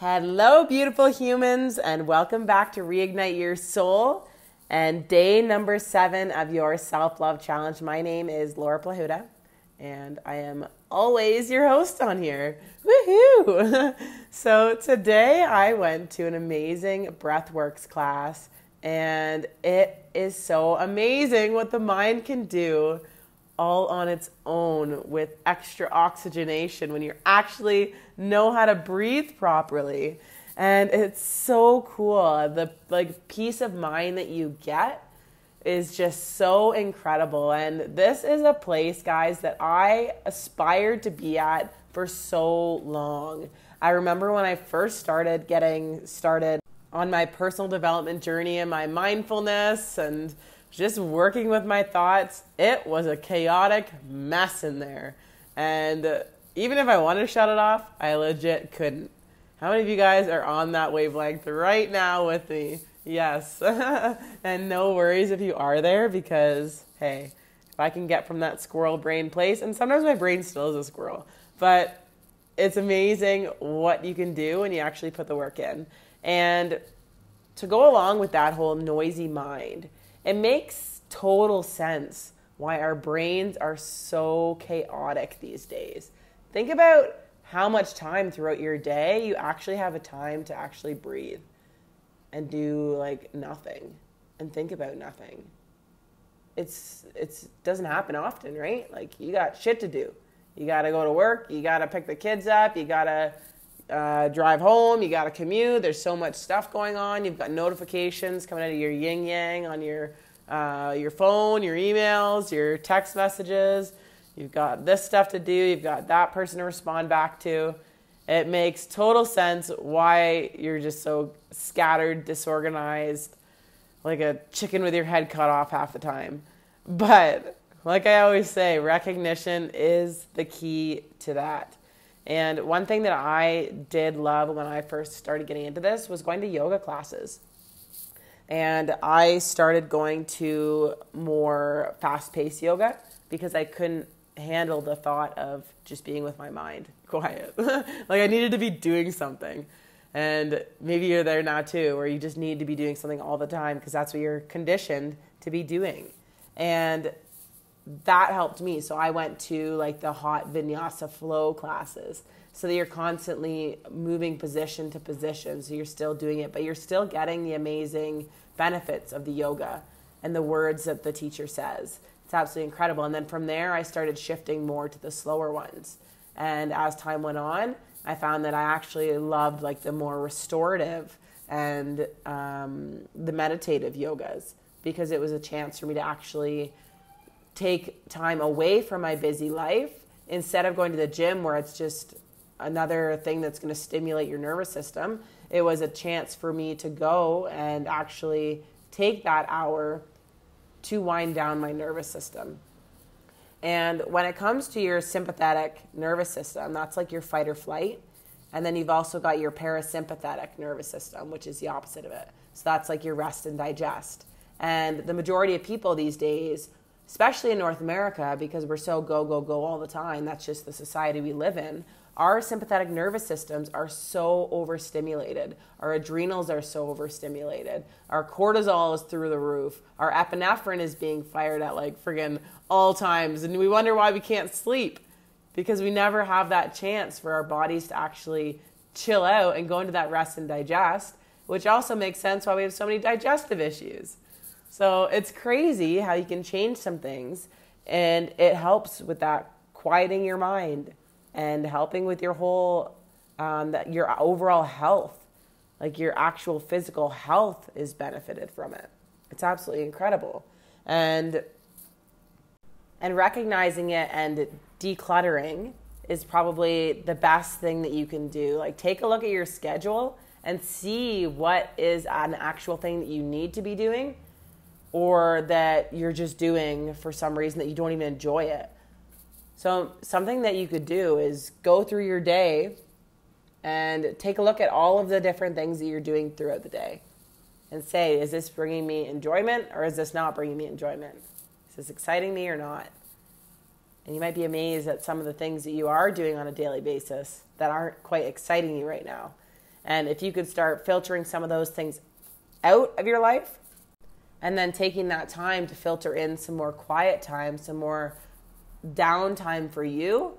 Hello, beautiful humans, and welcome back to Reignite Your Soul and day number seven of your self love challenge. My name is Laura Plahuta, and I am always your host on here. Woohoo! so, today I went to an amazing Breathworks class, and it is so amazing what the mind can do all on its own with extra oxygenation when you're actually know how to breathe properly. And it's so cool. The like peace of mind that you get is just so incredible. And this is a place, guys, that I aspired to be at for so long. I remember when I first started getting started on my personal development journey and my mindfulness and just working with my thoughts, it was a chaotic mess in there. And even if I wanted to shut it off, I legit couldn't. How many of you guys are on that wavelength right now with me? Yes. and no worries if you are there because, hey, if I can get from that squirrel brain place, and sometimes my brain still is a squirrel, but it's amazing what you can do when you actually put the work in. And to go along with that whole noisy mind, it makes total sense why our brains are so chaotic these days. Think about how much time throughout your day you actually have a time to actually breathe and do like nothing and think about nothing. It's it's doesn't happen often, right? Like you got shit to do. You got to go to work, you got to pick the kids up, you got to uh, drive home, you got to commute. There's so much stuff going on. You've got notifications coming out of your yin yang on your uh, your phone, your emails, your text messages. You've got this stuff to do. You've got that person to respond back to. It makes total sense why you're just so scattered, disorganized, like a chicken with your head cut off half the time. But like I always say, recognition is the key to that. And one thing that I did love when I first started getting into this was going to yoga classes. And I started going to more fast paced yoga because I couldn't handle the thought of just being with my mind quiet. like I needed to be doing something. And maybe you're there now too, where you just need to be doing something all the time because that's what you're conditioned to be doing. And that helped me. So I went to like the hot vinyasa flow classes so that you're constantly moving position to position. So you're still doing it, but you're still getting the amazing benefits of the yoga and the words that the teacher says. It's absolutely incredible. And then from there, I started shifting more to the slower ones. And as time went on, I found that I actually loved like the more restorative and um, the meditative yogas because it was a chance for me to actually take time away from my busy life instead of going to the gym where it's just another thing that's going to stimulate your nervous system. It was a chance for me to go and actually take that hour to wind down my nervous system. And when it comes to your sympathetic nervous system, that's like your fight or flight. And then you've also got your parasympathetic nervous system, which is the opposite of it. So that's like your rest and digest. And the majority of people these days especially in North America, because we're so go, go, go all the time. That's just the society we live in. Our sympathetic nervous systems are so overstimulated. Our adrenals are so overstimulated. Our cortisol is through the roof. Our epinephrine is being fired at like friggin' all times. And we wonder why we can't sleep because we never have that chance for our bodies to actually chill out and go into that rest and digest, which also makes sense why we have so many digestive issues. So it's crazy how you can change some things and it helps with that quieting your mind and helping with your whole um, that your overall health like your actual physical health is benefited from it. It's absolutely incredible. And and recognizing it and decluttering is probably the best thing that you can do. Like take a look at your schedule and see what is an actual thing that you need to be doing or that you're just doing for some reason that you don't even enjoy it. So, something that you could do is go through your day and take a look at all of the different things that you're doing throughout the day and say, is this bringing me enjoyment or is this not bringing me enjoyment? Is this exciting me or not? And you might be amazed at some of the things that you are doing on a daily basis that aren't quite exciting you right now. And if you could start filtering some of those things out of your life and then taking that time to filter in some more quiet time, some more downtime for you,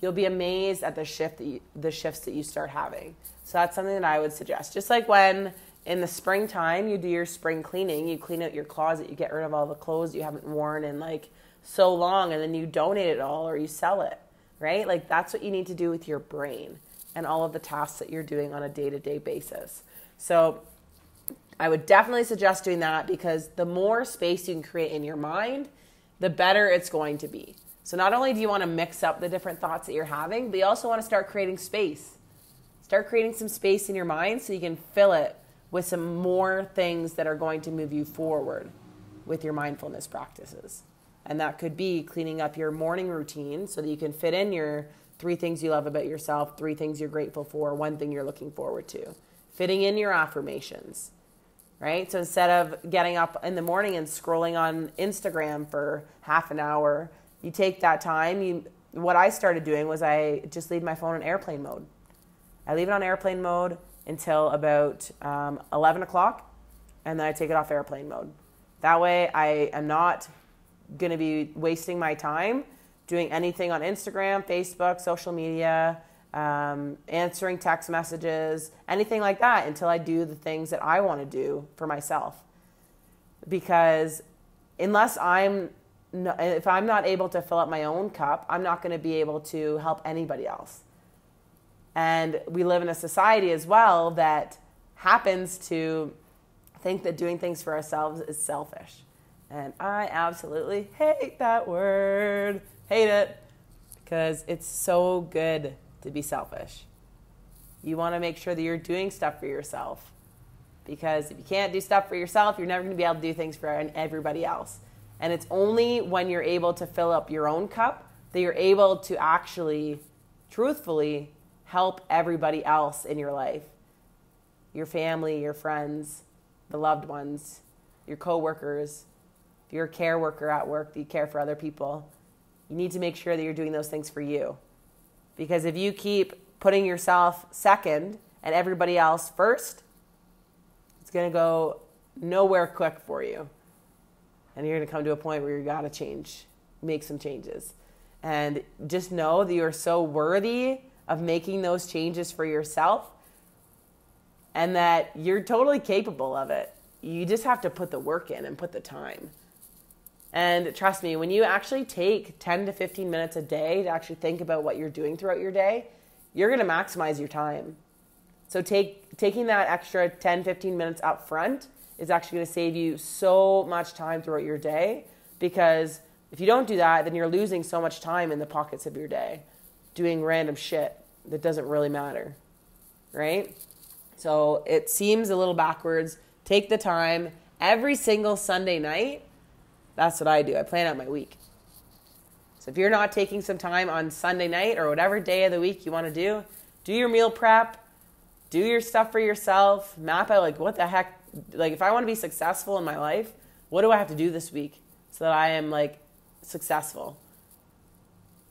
you'll be amazed at the shift you, the shifts that you start having. So that's something that I would suggest. Just like when in the springtime you do your spring cleaning, you clean out your closet, you get rid of all the clothes you haven't worn in like so long and then you donate it all or you sell it, right? Like that's what you need to do with your brain and all of the tasks that you're doing on a day-to-day basis. So I would definitely suggest doing that because the more space you can create in your mind, the better it's going to be. So not only do you want to mix up the different thoughts that you're having, but you also want to start creating space. Start creating some space in your mind so you can fill it with some more things that are going to move you forward with your mindfulness practices. And that could be cleaning up your morning routine so that you can fit in your three things you love about yourself, three things you're grateful for, one thing you're looking forward to. Fitting in your affirmations, right? So instead of getting up in the morning and scrolling on Instagram for half an hour, you take that time. You, what I started doing was I just leave my phone in airplane mode. I leave it on airplane mode until about um, 11 o'clock, and then I take it off airplane mode. That way, I am not going to be wasting my time doing anything on Instagram, Facebook, social media, um, answering text messages, anything like that until I do the things that I want to do for myself. Because unless I'm if I'm not able to fill up my own cup, I'm not going to be able to help anybody else. And we live in a society as well that happens to think that doing things for ourselves is selfish. And I absolutely hate that word. Hate it. Because it's so good to be selfish. You want to make sure that you're doing stuff for yourself. Because if you can't do stuff for yourself, you're never going to be able to do things for everybody else. And it's only when you're able to fill up your own cup that you're able to actually, truthfully, help everybody else in your life your family, your friends, the loved ones, your coworkers. If you're a care worker at work, that you care for other people. You need to make sure that you're doing those things for you. Because if you keep putting yourself second and everybody else first, it's going to go nowhere quick for you. And you're going to come to a point where you got to change, make some changes. And just know that you're so worthy of making those changes for yourself and that you're totally capable of it. You just have to put the work in and put the time. And trust me, when you actually take 10 to 15 minutes a day to actually think about what you're doing throughout your day, you're going to maximize your time. So take taking that extra 10 15 minutes up front is actually going to save you so much time throughout your day because if you don't do that, then you're losing so much time in the pockets of your day doing random shit that doesn't really matter, right? So it seems a little backwards. Take the time every single Sunday night. That's what I do. I plan out my week. So if you're not taking some time on Sunday night or whatever day of the week you want to do, do your meal prep, do your stuff for yourself, map out like what the heck like if I want to be successful in my life, what do I have to do this week so that I am like successful?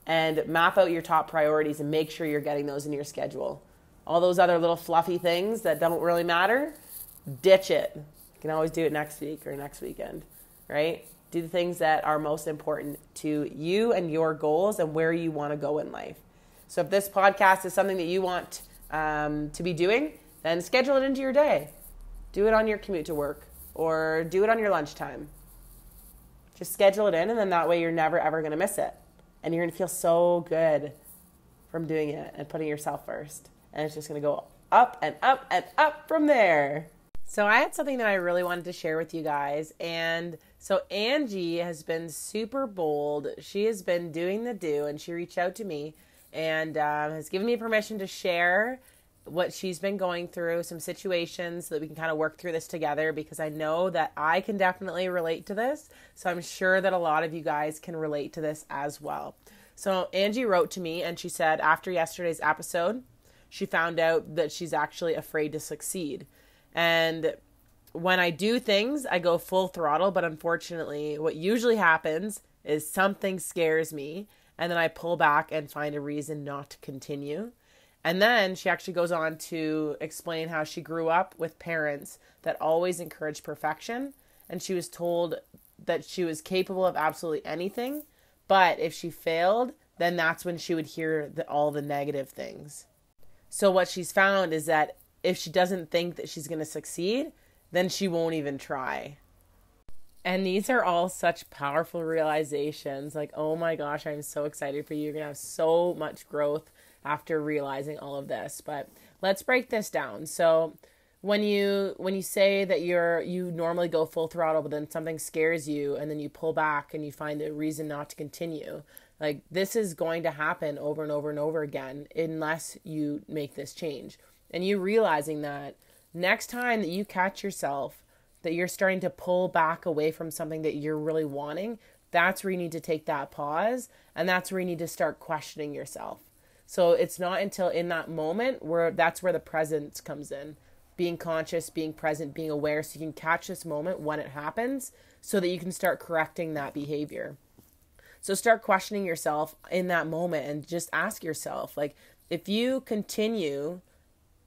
and map out your top priorities and make sure you're getting those in your schedule. All those other little fluffy things that don't really matter, ditch it. You can always do it next week or next weekend, right? Do the things that are most important to you and your goals and where you want to go in life. So if this podcast is something that you want um, to be doing, then schedule it into your day. Do it on your commute to work or do it on your lunchtime. Just schedule it in, and then that way you're never ever going to miss it and you're going to feel so good from doing it and putting yourself first. And it's just going to go up and up and up from there. So, I had something that I really wanted to share with you guys. And so, Angie has been super bold. She has been doing the do, and she reached out to me and um, has given me permission to share what she's been going through, some situations so that we can kind of work through this together because I know that I can definitely relate to this. So I'm sure that a lot of you guys can relate to this as well. So Angie wrote to me and she said after yesterday's episode, she found out that she's actually afraid to succeed. And when I do things, I go full throttle, but unfortunately, what usually happens is something scares me and then I pull back and find a reason not to continue. And then she actually goes on to explain how she grew up with parents that always encouraged perfection. And she was told that she was capable of absolutely anything. But if she failed, then that's when she would hear the, all the negative things. So, what she's found is that if she doesn't think that she's going to succeed, then she won't even try. And these are all such powerful realizations. Like, oh my gosh, I'm so excited for you. You're going to have so much growth after realizing all of this. But let's break this down. So, when you when you say that you're you normally go full throttle but then something scares you and then you pull back and you find a reason not to continue like this is going to happen over and over and over again unless you make this change and you realizing that next time that you catch yourself that you're starting to pull back away from something that you're really wanting, that's where you need to take that pause and that's where you need to start questioning yourself. So it's not until in that moment where that's where the presence comes in. Being conscious, being present, being aware so you can catch this moment when it happens so that you can start correcting that behavior. So start questioning yourself in that moment and just ask yourself like if you continue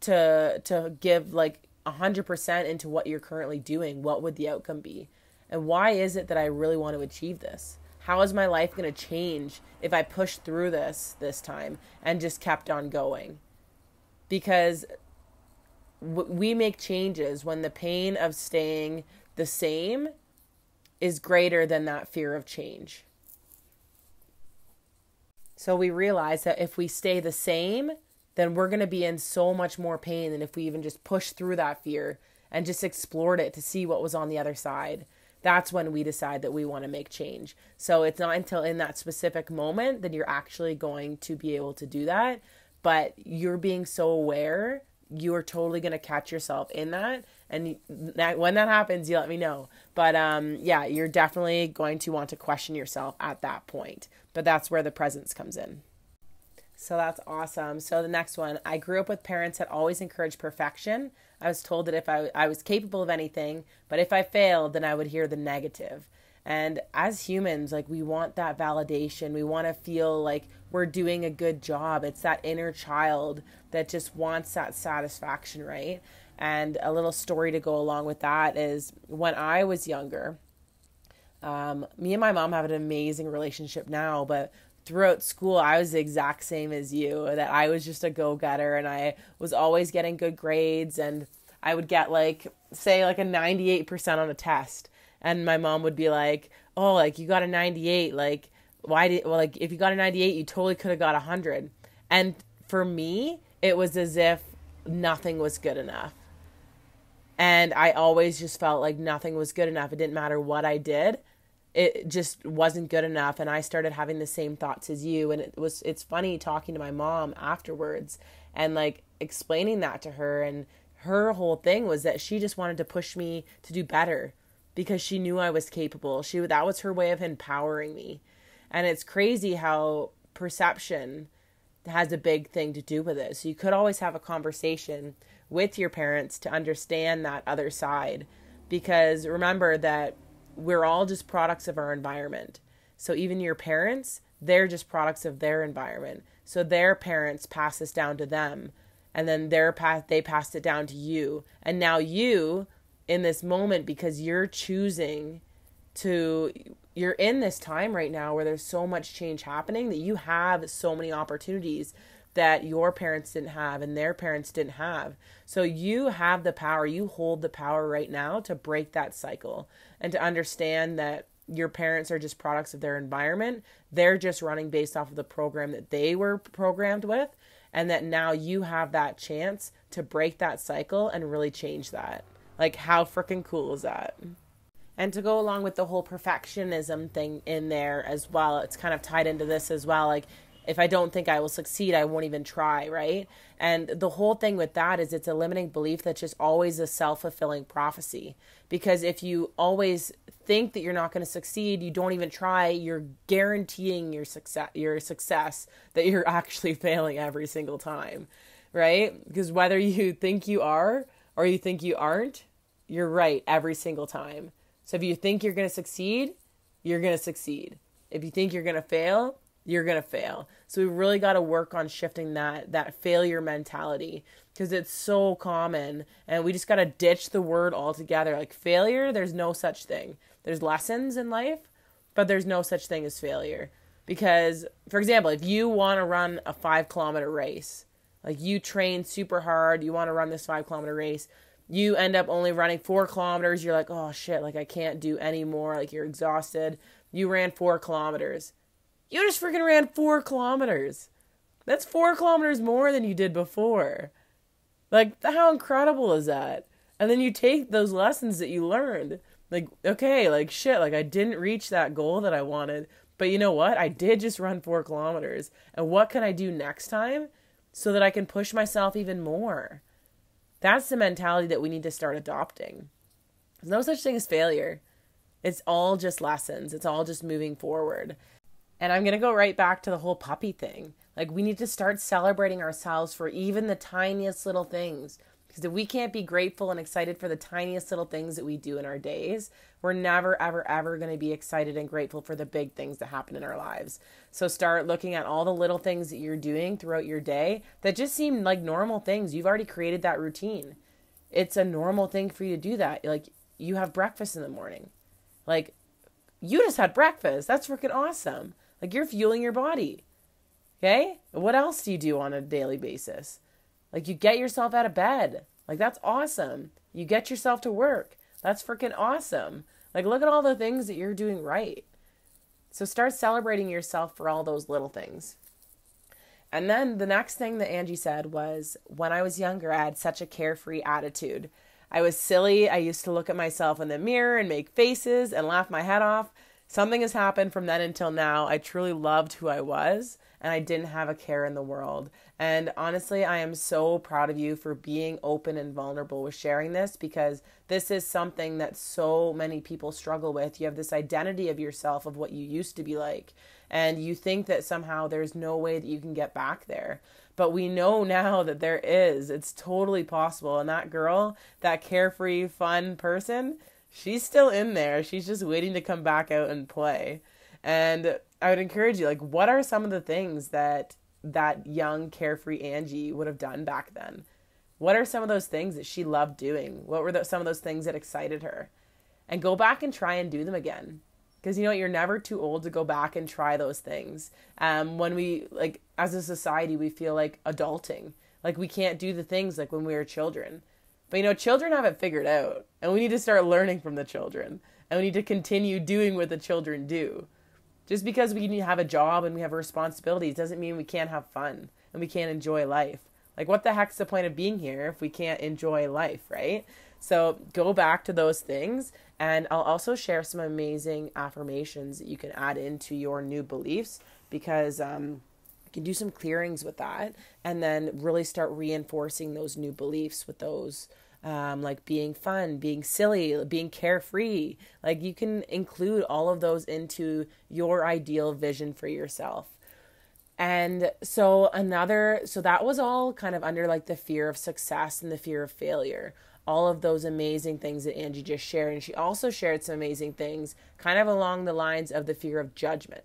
to to give like 100% into what you're currently doing, what would the outcome be? And why is it that I really want to achieve this? How is my life going to change if I push through this this time and just kept on going? Because w- we make changes when the pain of staying the same is greater than that fear of change. So we realize that if we stay the same, then we're going to be in so much more pain than if we even just push through that fear and just explored it to see what was on the other side. That's when we decide that we want to make change. So it's not until in that specific moment that you're actually going to be able to do that. But you're being so aware, you are totally going to catch yourself in that. And that, when that happens, you let me know. But um, yeah, you're definitely going to want to question yourself at that point. But that's where the presence comes in. So that's awesome. So the next one, I grew up with parents that always encouraged perfection. I was told that if I, I was capable of anything, but if I failed, then I would hear the negative. And as humans, like we want that validation. We want to feel like we're doing a good job. It's that inner child that just wants that satisfaction, right? And a little story to go along with that is when I was younger, um, me and my mom have an amazing relationship now, but throughout school I was the exact same as you that I was just a go-getter and I was always getting good grades and I would get like say like a 98% on a test. And my mom would be like oh like you got a 98 like why did well like if you got a 98 you totally could have got a 100 and for me it was as if nothing was good enough. And I always just felt like nothing was good enough. It didn't matter what I did it just wasn't good enough and i started having the same thoughts as you and it was it's funny talking to my mom afterwards and like explaining that to her and her whole thing was that she just wanted to push me to do better because she knew i was capable. She that was her way of empowering me. And it's crazy how perception has a big thing to do with it. So you could always have a conversation with your parents to understand that other side because remember that we're all just products of our environment. So even your parents, they're just products of their environment. So their parents pass this down to them, and then their path they passed it down to you, and now you, in this moment, because you're choosing to you're in this time right now where there's so much change happening that you have so many opportunities that your parents didn't have and their parents didn't have. So you have the power, you hold the power right now to break that cycle and to understand that your parents are just products of their environment. They're just running based off of the program that they were programmed with. And that now you have that chance to break that cycle and really change that. Like, how freaking cool is that? And to go along with the whole perfectionism thing in there as well, it's kind of tied into this as well. Like, if I don't think I will succeed, I won't even try, right? And the whole thing with that is it's a limiting belief that's just always a self fulfilling prophecy. Because if you always think that you're not going to succeed, you don't even try, you're guaranteeing your success, your success that you're actually failing every single time, right? Because whether you think you are or you think you aren't, you're right every single time. So if you think you're going to succeed, you're going to succeed. If you think you're going to fail, you're going to fail. So we really got to work on shifting that that failure mentality because it's so common and we just got to ditch the word altogether. Like failure, there's no such thing. There's lessons in life, but there's no such thing as failure. Because for example, if you want to run a 5 kilometer race, like you train super hard, you want to run this 5 kilometer race, you end up only running 4 kilometers, you're like, "Oh shit, like I can't do any more." Like you're exhausted. You ran 4 kilometers you just freaking ran four kilometers. That's four kilometers more than you did before. Like, how incredible is that? And then you take those lessons that you learned. Like, okay, like shit, like I didn't reach that goal that I wanted. But you know what? I did just run four kilometers. And what can I do next time so that I can push myself even more? That's the mentality that we need to start adopting. There's no such thing as failure. It's all just lessons. It's all just moving forward. And I'm going to go right back to the whole puppy thing. Like, we need to start celebrating ourselves for even the tiniest little things. Because if we can't be grateful and excited for the tiniest little things that we do in our days, we're never, ever, ever going to be excited and grateful for the big things that happen in our lives. So start looking at all the little things that you're doing throughout your day that just seem like normal things. You've already created that routine. It's a normal thing for you to do that. Like, you have breakfast in the morning. Like, you just had breakfast. That's freaking awesome. Like you're fueling your body. Okay? What else do you do on a daily basis? Like you get yourself out of bed. Like that's awesome. You get yourself to work. That's freaking awesome. Like look at all the things that you're doing right. So start celebrating yourself for all those little things. And then the next thing that Angie said was when I was younger, I had such a carefree attitude. I was silly. I used to look at myself in the mirror and make faces and laugh my head off. Something has happened from then until now. I truly loved who I was and I didn't have a care in the world. And honestly, I am so proud of you for being open and vulnerable with sharing this because this is something that so many people struggle with. You have this identity of yourself of what you used to be like, and you think that somehow there's no way that you can get back there. But we know now that there is. It's totally possible. And that girl, that carefree, fun person, she's still in there. She's just waiting to come back out and play. And I would encourage you, like, what are some of the things that that young, carefree Angie would have done back then? What are some of those things that she loved doing? What were the, some of those things that excited her? And go back and try and do them again. Because you know, what? you're never too old to go back and try those things. Um, when we, like, as a society, we feel like adulting. Like, we can't do the things like when we were children but you know, children have it figured out, and we need to start learning from the children, and we need to continue doing what the children do. Just because we have a job and we have responsibilities doesn't mean we can't have fun and we can't enjoy life. Like, what the heck's the point of being here if we can't enjoy life, right? So, go back to those things, and I'll also share some amazing affirmations that you can add into your new beliefs because um, can do some clearings with that and then really start reinforcing those new beliefs with those um, like being fun, being silly, being carefree. Like you can include all of those into your ideal vision for yourself. And so another, so that was all kind of under like the fear of success and the fear of failure. All of those amazing things that Angie just shared. And she also shared some amazing things kind of along the lines of the fear of judgment.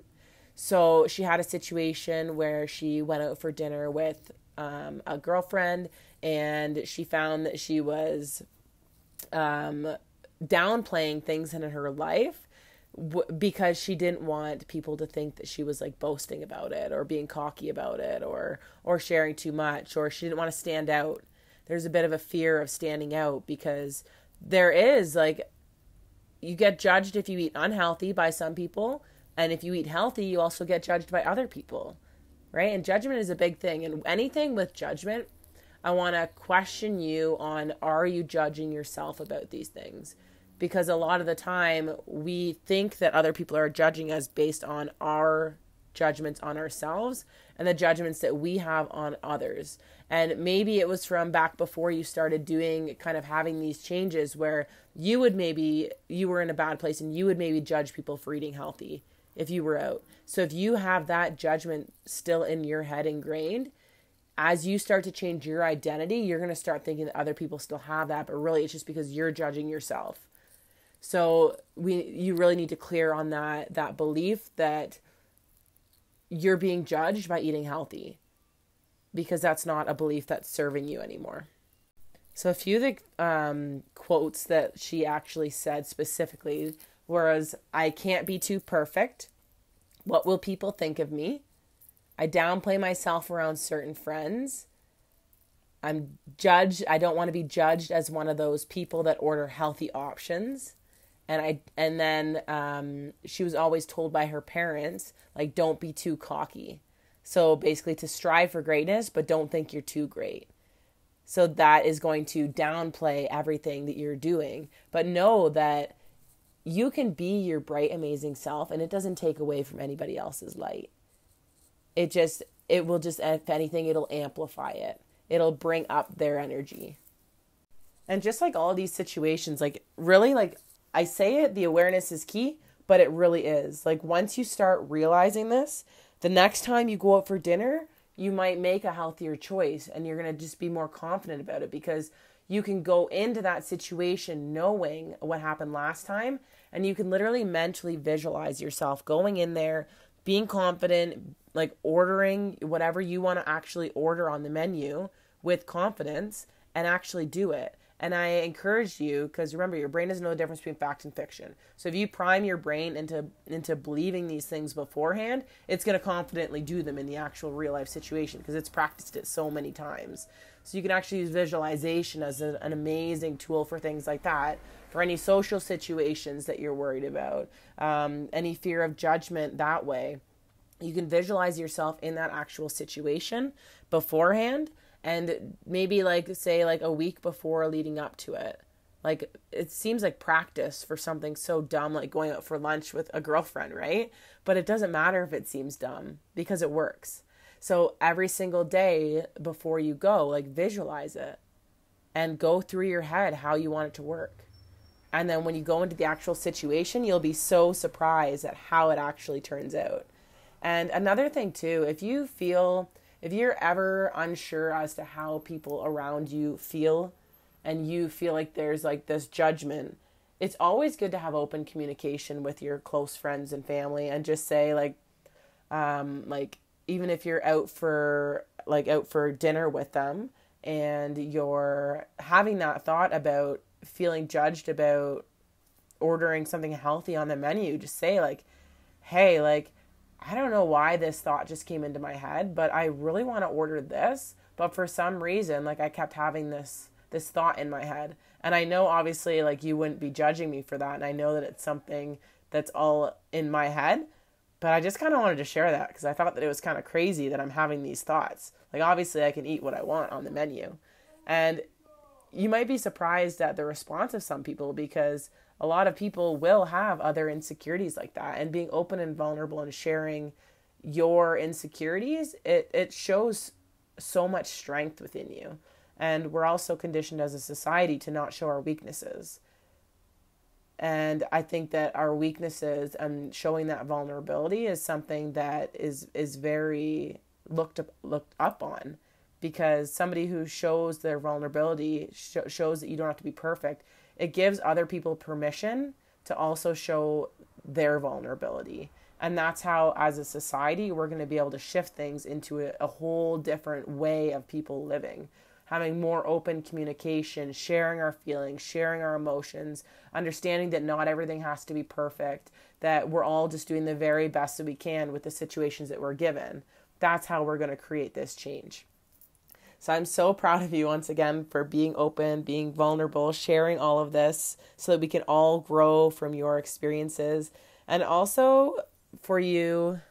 So she had a situation where she went out for dinner with um, a girlfriend and she found that she was um, downplaying things in her life w- because she didn't want people to think that she was like boasting about it or being cocky about it or or sharing too much or she didn't want to stand out. There's a bit of a fear of standing out because there is like you get judged if you eat unhealthy by some people and if you eat healthy you also get judged by other people right and judgment is a big thing and anything with judgment I want to question you on are you judging yourself about these things? Because a lot of the time we think that other people are judging us based on our judgments on ourselves and the judgments that we have on others. And maybe it was from back before you started doing kind of having these changes where you would maybe you were in a bad place and you would maybe judge people for eating healthy if you were out. So if you have that judgment still in your head ingrained, as you start to change your identity, you're going to start thinking that other people still have that, but really it's just because you're judging yourself. So we you really need to clear on that that belief that you're being judged by eating healthy because that's not a belief that's serving you anymore. So, a few of the um, quotes that she actually said specifically was I can't be too perfect. What will people think of me? I downplay myself around certain friends. I'm judged. I don't want to be judged as one of those people that order healthy options. And I and then um, she was always told by her parents like don't be too cocky. So basically to strive for greatness, but don't think you're too great. So that is going to downplay everything that you're doing. But know that you can be your bright, amazing self and it doesn't take away from anybody else's light. It just, it will just, if anything, it'll amplify it, it'll bring up their energy. And just like all these situations, like really, like I say it, the awareness is key, but it really is. Like once you start realizing this, the next time you go out for dinner, you might make a healthier choice and you're going to just be more confident about it because you can go into that situation knowing what happened last time and you can literally mentally visualize yourself going in there being confident like ordering whatever you want to actually order on the menu with confidence and actually do it and I encourage you because remember your brain doesn't know the difference between fact and fiction. So if you prime your brain into into believing these things beforehand, it's going to confidently do them in the actual real life situation because it's practiced it so many times. So you can actually use visualization as a, an amazing tool for things like that. For any social situations that you're worried about, um, any fear of judgment that way, you can visualize yourself in that actual situation beforehand and maybe like say like a week before leading up to it. Like it seems like practice for something so dumb like going out for lunch with a girlfriend right? But it doesn't matter if it seems dumb because it works so every single day before you go like visualize it and go through your head how you want it to work. And then when you go into the actual situation you'll be so surprised at how it actually turns out. And another thing too if you feel if you're ever unsure as to how people around you feel and you feel like there's like this judgment, it's always good to have open communication with your close friends and family and just say like um like even if you're out for like out for dinner with them and you're having that thought about feeling judged about ordering something healthy on the menu just say like hey like I don't know why this thought just came into my head, but I really want to order this. But for some reason, like I kept having this this thought in my head. And I know obviously like you wouldn't be judging me for that. And I know that it's something that's all in my head. But I just kind of wanted to share that because I thought that it was kind of crazy that I'm having these thoughts. Like obviously I can eat what I want on the menu. And you might be surprised at the response of some people because a lot of people will have other insecurities like that and being open and vulnerable and sharing your insecurities it it shows so much strength within you and we're also conditioned as a society to not show our weaknesses and i think that our weaknesses and showing that vulnerability is something that is is very looked up looked up on because somebody who shows their vulnerability sh- shows that you don't have to be perfect it gives other people permission to also show their vulnerability. And that's how, as a society, we're going to be able to shift things into a, a, whole different way of people living. Having more open communication, sharing our feelings, sharing our emotions, understanding that not everything has to be perfect, that we're all just doing the very best that we can with the situations that we're given. That's how we're going to create this change. So I'm so proud of you once again for being open, being vulnerable, sharing all of this so that we can all grow from your experiences and also for you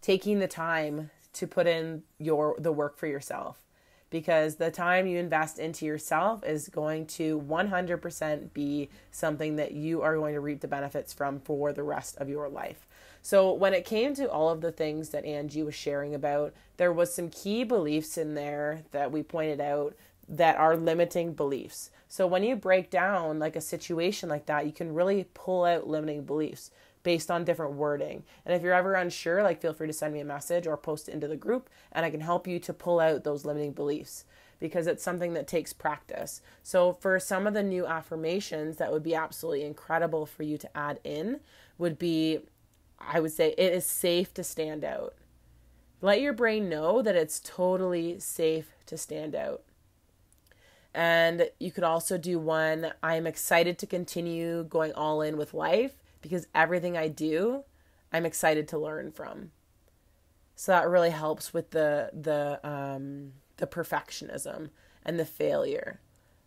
taking the time to put in your the work for yourself because the time you invest into yourself is going to 100% be something that you are going to reap the benefits from for the rest of your life. So when it came to all of the things that Angie was sharing about, there was some key beliefs in there that we pointed out that are limiting beliefs. So when you break down like a situation like that, you can really pull out limiting beliefs based on different wording. And if you're ever unsure, like feel free to send me a message or post it into the group and I can help you to pull out those limiting beliefs because it's something that takes practice. So for some of the new affirmations that would be absolutely incredible for you to add in would be I would say it is safe to stand out. Let your brain know that it's totally safe to stand out. And you could also do one I'm excited to continue going all in with life because everything I do, I'm excited to learn from. So that really helps with the the um, the perfectionism and the failure.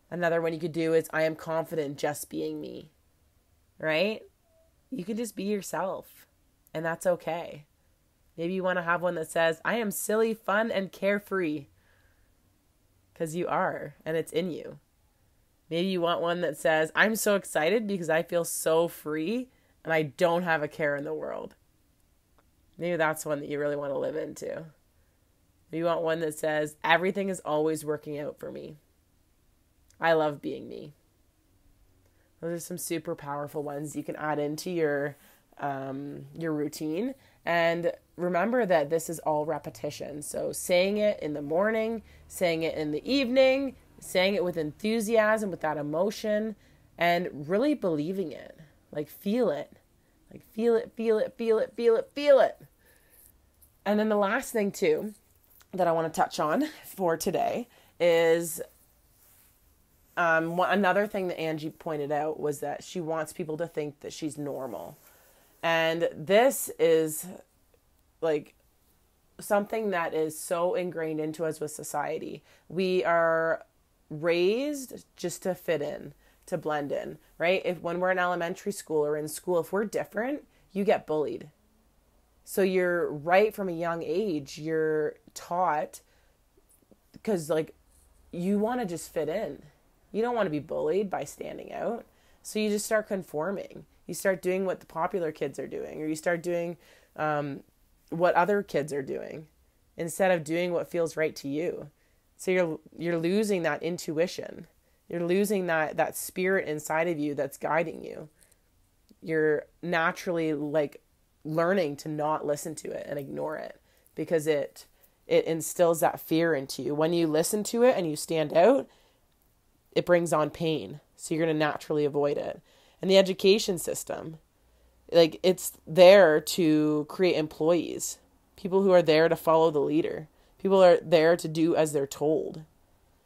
Another one you could do is I am confident just being me. Right? You can just be yourself, and that's okay. Maybe you want to have one that says, I am silly, fun, and carefree. Because you are, and it's in you. Maybe you want one that says, I'm so excited because I feel so free and I don't have a care in the world. Maybe that's one that you really want to live into. You want one that says, Everything is always working out for me. I love being me. Those are some super powerful ones you can add into your um, your routine. And remember that this is all repetition. So saying it in the morning, saying it in the evening, saying it with enthusiasm, with that emotion, and really believing it. Like feel it. Like feel it, feel it, feel it, feel it, feel it. And then the last thing too that I want to touch on for today is um, one, another thing that Angie pointed out was that she wants people to think that she's normal. And this is like something that is so ingrained into us with society. We are raised just to fit in, to blend in, right? If when we're in elementary school or in school, if we're different, you get bullied. So you're right from a young age, you're taught because like you want to just fit in. You don't want to be bullied by standing out. So you just start conforming. You start doing what the popular kids are doing, or you start doing um, what other kids are doing instead of doing what feels right to you. So you're you're losing that intuition. You're losing that that spirit inside of you that's guiding you. You're naturally like learning to not listen to it and ignore it because it it instills that fear into you. When you listen to it and you stand out, it brings on pain. So you're going to naturally avoid it. And the education system, like it's there to create employees, people who are there to follow the leader. People are there to do as they're told.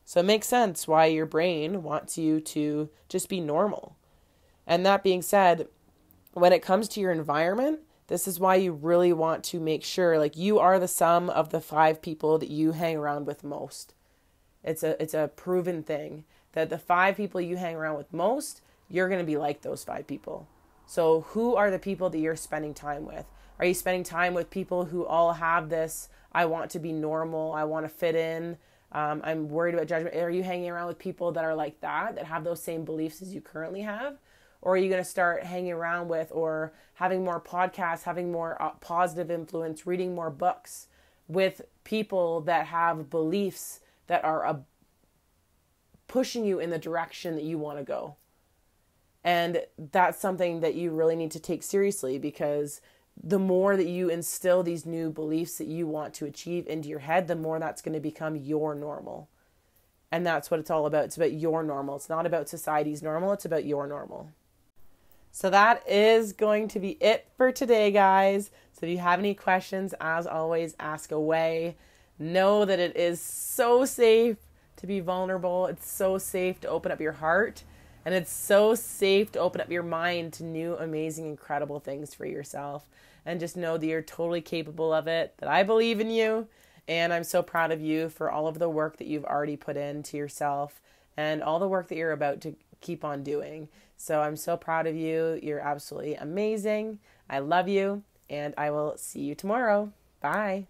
So it makes sense why your brain wants you to just be normal. And that being said, when it comes to your environment, this is why you really want to make sure like you are the sum of the five people that you hang around with most. It's a it's a proven thing that the five people you hang around with most, you're going to be like those five people. So, who are the people that you're spending time with? Are you spending time with people who all have this, I want to be normal, I want to fit in, um, I'm worried about judgment? Are you hanging around with people that are like that, that have those same beliefs as you currently have? Or are you going to start hanging around with or having more podcasts, having more uh, positive influence, reading more books with people that have beliefs that are a, pushing you in the direction that you want to go? And that's something that you really need to take seriously because the more that you instill these new beliefs that you want to achieve into your head, the more that's going to become your normal. And that's what it's all about. It's about your normal. It's not about society's normal, it's about your normal. So that is going to be it for today, guys. So if you have any questions, as always, ask away. Know that it is so safe to be vulnerable, it's so safe to open up your heart and it's so safe to open up your mind to new, amazing, incredible things for yourself. And just know that you're totally capable of it, that I believe in you. And I'm so proud of you for all of the work that you've already put into yourself and all the work that you're about to keep on doing. So I'm so proud of you. You're absolutely amazing. I love you. And I will see you tomorrow. Bye.